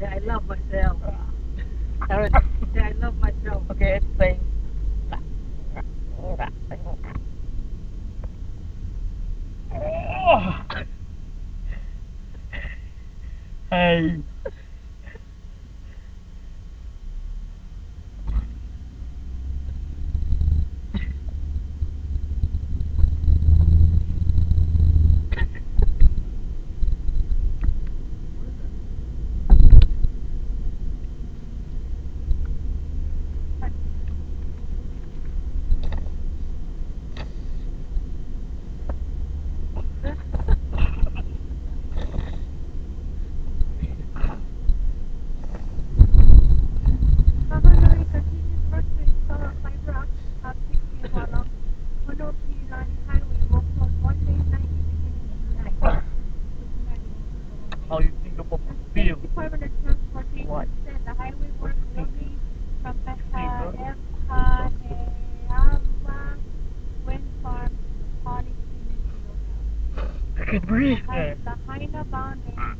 Yeah, I love myself. Alright. Yeah, I love myself. Okay, explain. Oh. Hey. How you think The feel? Department of Transportation What? said the highway work will be from Wind Farm to the Peninsula. I can breathe. The Haina.